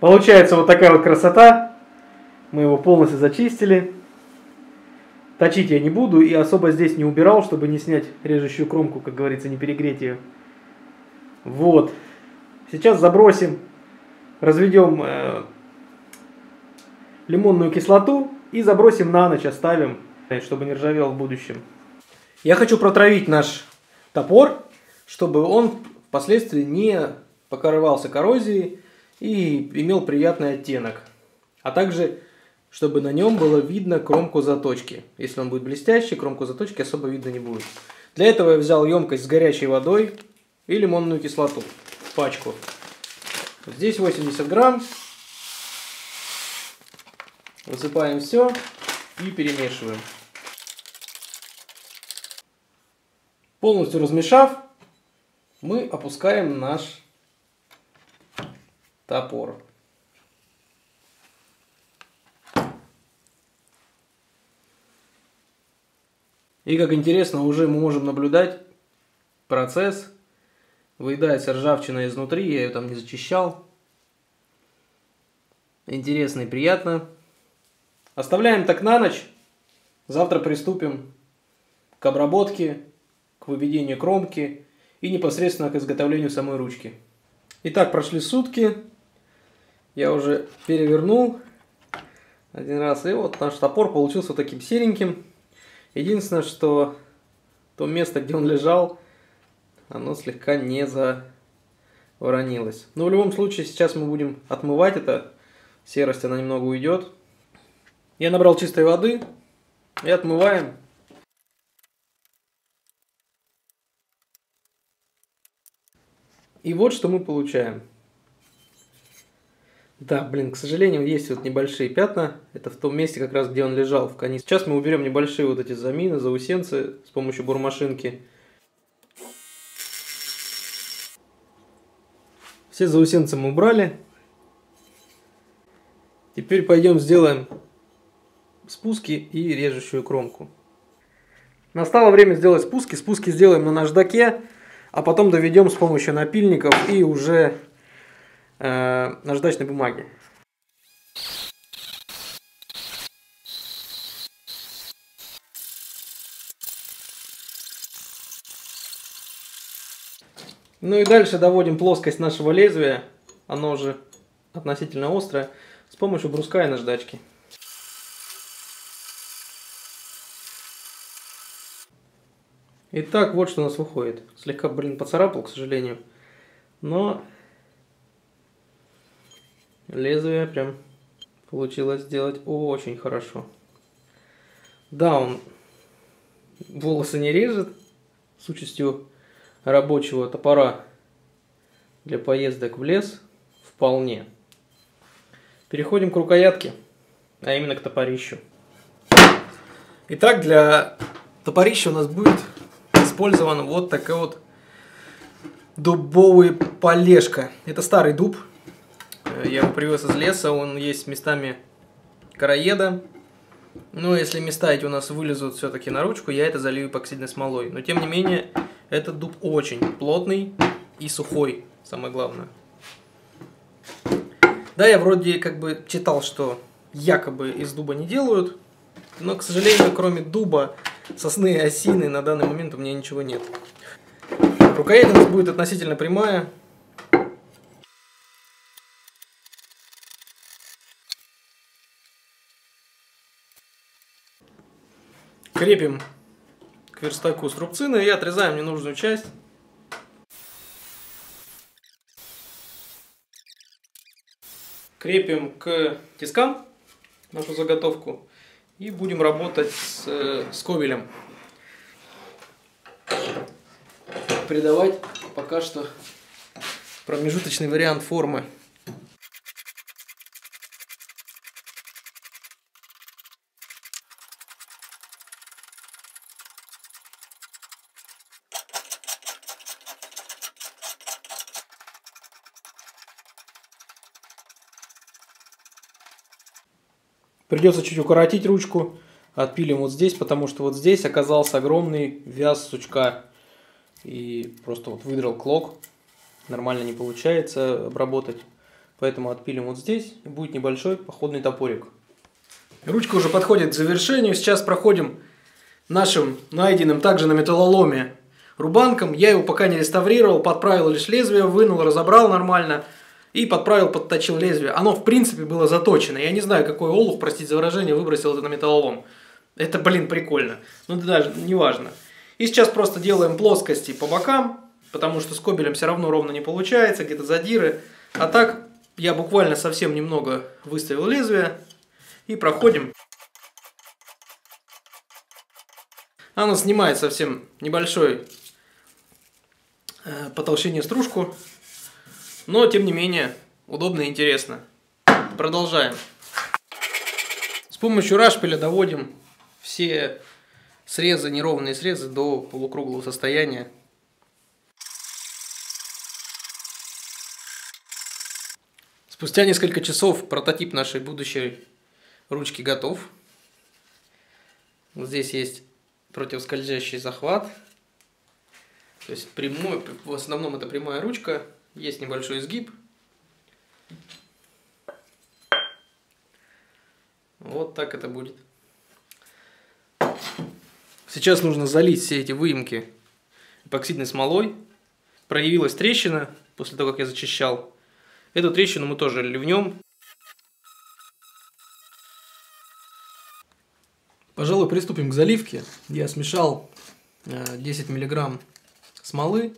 Получается вот такая вот красота. Мы его полностью зачистили. Точить я не буду и особо здесь не убирал, чтобы не снять режущую кромку, как говорится, не перегреть ее. Вот. Сейчас забросим, разведем э, лимонную кислоту и забросим на ночь, оставим, чтобы не ржавел в будущем. Я хочу протравить наш топор, чтобы он впоследствии не покрывался коррозией и имел приятный оттенок. А также, чтобы на нем было видно кромку заточки. Если он будет блестящий, кромку заточки особо видно не будет. Для этого я взял емкость с горячей водой и лимонную кислоту, пачку. Здесь 80 грамм. Высыпаем все и перемешиваем. Полностью размешав, мы опускаем наш топор. И как интересно, уже мы можем наблюдать процесс. Выедается ржавчина изнутри, я ее там не зачищал. Интересно и приятно. Оставляем так на ночь. Завтра приступим к обработке, к выведению кромки и непосредственно к изготовлению самой ручки. Итак, прошли сутки. Я уже перевернул один раз. И вот наш топор получился вот таким сереньким. Единственное, что то место, где он лежал, оно слегка не заворонилось. Но в любом случае сейчас мы будем отмывать это. Серость она немного уйдет. Я набрал чистой воды и отмываем. И вот что мы получаем. Да, блин, к сожалению, есть вот небольшие пятна. Это в том месте, как раз где он лежал в коне. Сейчас мы уберем небольшие вот эти замины, заусенцы с помощью бурмашинки. Все заусенцы мы убрали. Теперь пойдем сделаем спуски и режущую кромку. Настало время сделать спуски. Спуски сделаем на наждаке, а потом доведем с помощью напильников и уже э, наждачной бумаги. Ну и дальше доводим плоскость нашего лезвия, оно уже относительно острое, с помощью бруска и наждачки. Итак, вот что у нас выходит. Слегка, блин, поцарапал, к сожалению. Но лезвие прям получилось сделать очень хорошо. Да, он волосы не режет с участью рабочего топора для поездок в лес вполне. Переходим к рукоятке, а именно к топорищу. Итак, для топорища у нас будет использован вот такая вот дубовый полежка. Это старый дуб. Я его привез из леса, он есть местами короеда. Но если места эти у нас вылезут все-таки на ручку, я это залью эпоксидной смолой. Но тем не менее, этот дуб очень плотный и сухой, самое главное. Да, я вроде как бы читал, что якобы из дуба не делают, но, к сожалению, кроме дуба, сосны и осины на данный момент у меня ничего нет. Рукоять у нас будет относительно прямая. Крепим к верстаку струбцины и отрезаем ненужную часть. Крепим к тискам нашу заготовку и будем работать с, э, с ковелем. Придавать пока что промежуточный вариант формы. Придется чуть укоротить ручку. Отпилим вот здесь, потому что вот здесь оказался огромный вяз сучка. И просто вот выдрал клок. Нормально не получается обработать. Поэтому отпилим вот здесь, будет небольшой походный топорик. Ручка уже подходит к завершению. Сейчас проходим нашим найденным также на металлоломе рубанком. Я его пока не реставрировал, подправил лишь лезвие, вынул, разобрал нормально и подправил, подточил лезвие. Оно, в принципе, было заточено. Я не знаю, какой олух, простите за выражение, выбросил это на металлолом. Это, блин, прикольно. Ну, это даже не важно. И сейчас просто делаем плоскости по бокам, потому что с кобелем все равно ровно не получается, где-то задиры. А так я буквально совсем немного выставил лезвие и проходим. Оно снимает совсем небольшой э, по толщине стружку, но тем не менее удобно и интересно. Продолжаем. С помощью рашпиля доводим все срезы, неровные срезы до полукруглого состояния. Спустя несколько часов прототип нашей будущей ручки готов. Вот здесь есть противоскользящий захват. То есть прямой, в основном это прямая ручка, есть небольшой изгиб. Вот так это будет. Сейчас нужно залить все эти выемки эпоксидной смолой. Проявилась трещина после того, как я зачищал. Эту трещину мы тоже ливнем. Пожалуй, приступим к заливке. Я смешал 10 э, миллиграмм смолы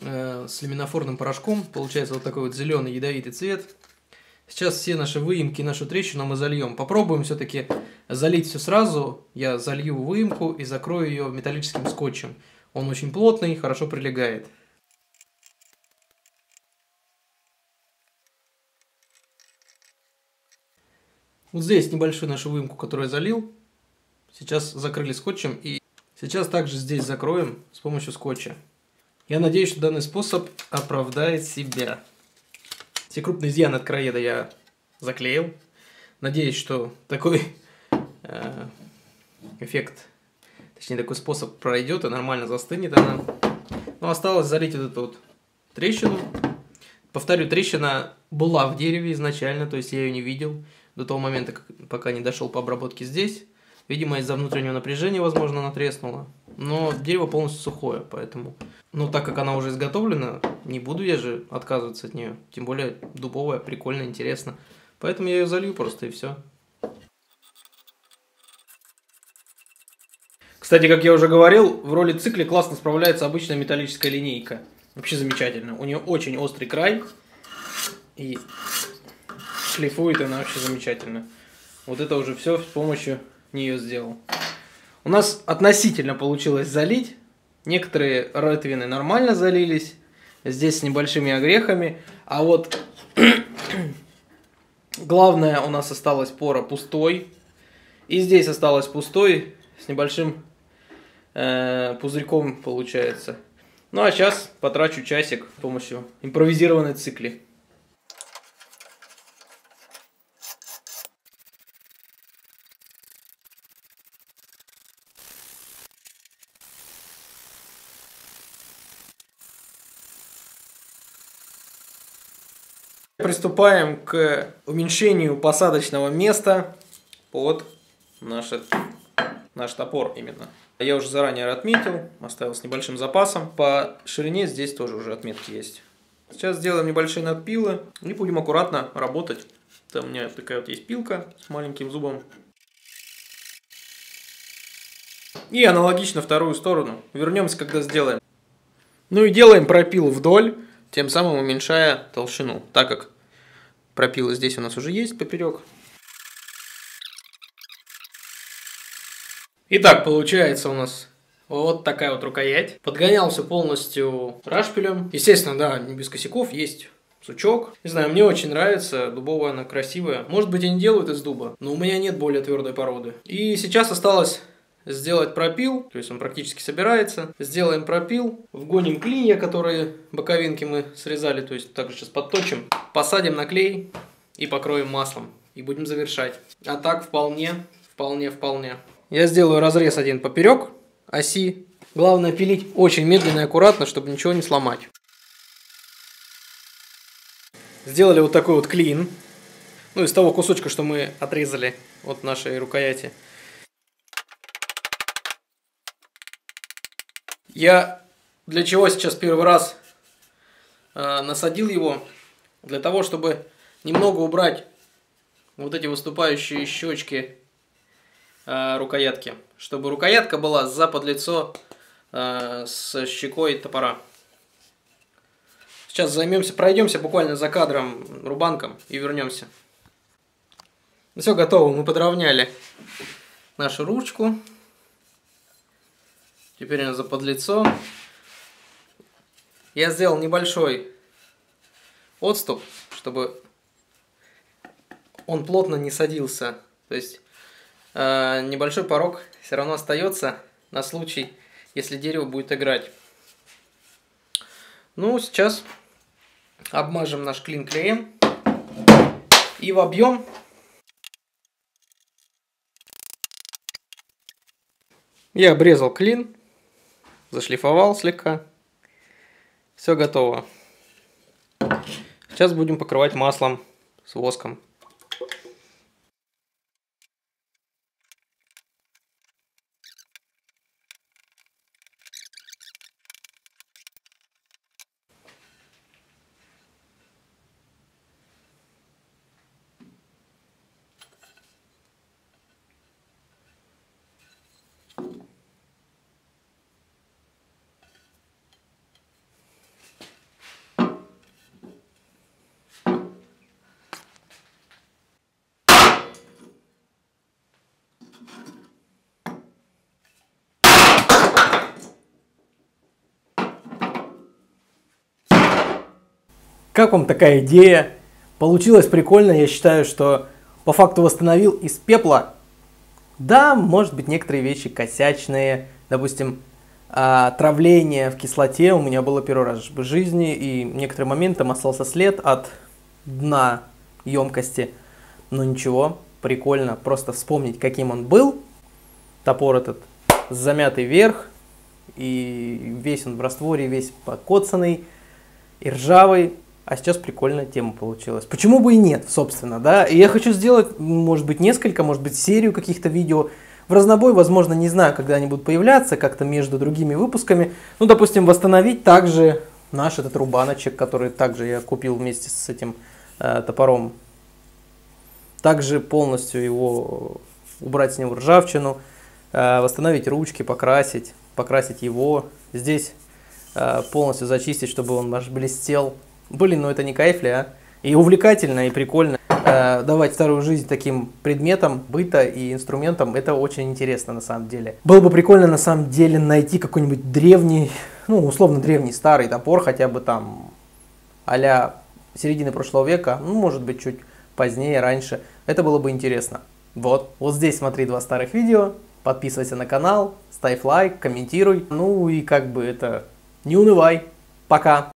с ламинофорным порошком. Получается вот такой вот зеленый ядовитый цвет. Сейчас все наши выемки, нашу трещину мы зальем. Попробуем все-таки залить все сразу. Я залью выемку и закрою ее металлическим скотчем. Он очень плотный, хорошо прилегает. Вот здесь небольшую нашу выемку, которую я залил. Сейчас закрыли скотчем и сейчас также здесь закроем с помощью скотча. Я надеюсь, что данный способ оправдает себя. Все крупные изъяны от краеда я заклеил. Надеюсь, что такой э, эффект, точнее такой способ пройдет и нормально застынет она. Но осталось залить вот эту вот трещину. Повторю, трещина была в дереве изначально, то есть я ее не видел до того момента, пока не дошел по обработке здесь. Видимо, из-за внутреннего напряжения, возможно, она треснула. Но дерево полностью сухое, поэтому... Ну, так как она уже изготовлена, не буду я же отказываться от нее. Тем более дубовая, прикольно, интересно. Поэтому я ее залью просто и все. Кстати, как я уже говорил, в роли цикли классно справляется обычная металлическая линейка. Вообще замечательно. У нее очень острый край. И шлифует она вообще замечательно. Вот это уже все с помощью нее сделал. У нас относительно получилось залить. Некоторые ретвины нормально залились. Здесь с небольшими огрехами. А вот главное у нас осталась пора пустой. И здесь осталось пустой с небольшим э, пузырьком получается. Ну а сейчас потрачу часик с помощью импровизированной цикли. Приступаем к уменьшению посадочного места под наш, наш топор именно. Я уже заранее отметил, оставил с небольшим запасом. По ширине здесь тоже уже отметки есть. Сейчас сделаем небольшие надпилы и будем аккуратно работать. Там у меня такая вот есть пилка с маленьким зубом. И аналогично вторую сторону. Вернемся, когда сделаем. Ну и делаем пропил вдоль тем самым уменьшая толщину, так как пропилы здесь у нас уже есть поперек. Итак, получается у нас вот такая вот рукоять. Подгонялся полностью рашпилем. Естественно, да, не без косяков, есть сучок. Не знаю, мне очень нравится, дубовая она красивая. Может быть, они делают из дуба, но у меня нет более твердой породы. И сейчас осталось сделать пропил, то есть он практически собирается. Сделаем пропил, вгоним клинья, которые боковинки мы срезали, то есть также сейчас подточим. Посадим на клей и покроем маслом. И будем завершать. А так вполне, вполне, вполне. Я сделаю разрез один поперек оси. Главное пилить очень медленно и аккуратно, чтобы ничего не сломать. Сделали вот такой вот клин. Ну, из того кусочка, что мы отрезали от нашей рукояти. Я для чего сейчас первый раз э, насадил его? Для того, чтобы немного убрать вот эти выступающие щечки э, рукоятки. Чтобы рукоятка была за подлицо э, с щекой топора. Сейчас займемся, пройдемся буквально за кадром рубанком и вернемся. Все готово, мы подровняли нашу ручку. Теперь она за подлицо. Я сделал небольшой отступ, чтобы он плотно не садился. То есть э, небольшой порог все равно остается на случай, если дерево будет играть. Ну, сейчас обмажем наш клин клеем и вобьем Я обрезал клин, зашлифовал слегка. Все готово. Сейчас будем покрывать маслом с воском. Как вам такая идея? Получилось прикольно, я считаю, что по факту восстановил из пепла. Да, может быть некоторые вещи косячные, допустим, отравление в кислоте у меня было первый раз в жизни, и некоторые моменты остался след от дна емкости. Но ничего, прикольно, просто вспомнить, каким он был. Топор этот замятый вверх, и весь он в растворе, весь покоцанный и ржавый. А сейчас прикольная тема получилась. Почему бы и нет, собственно, да? И я хочу сделать, может быть, несколько, может быть, серию каких-то видео. В разнобой, возможно, не знаю, когда они будут появляться, как-то между другими выпусками. Ну, допустим, восстановить также наш этот рубаночек, который также я купил вместе с этим э, топором. Также полностью его убрать с него ржавчину, э, восстановить ручки, покрасить, покрасить его. Здесь э, полностью зачистить, чтобы он аж блестел. Блин, ну это не кайф ли, а? И увлекательно, и прикольно. Э, давать вторую жизнь таким предметам быта и инструментам, это очень интересно на самом деле. Было бы прикольно на самом деле найти какой-нибудь древний, ну условно древний старый топор, хотя бы там а середины прошлого века, ну может быть чуть позднее, раньше. Это было бы интересно. Вот, вот здесь смотри два старых видео, подписывайся на канал, ставь лайк, комментируй. Ну и как бы это, не унывай. Пока.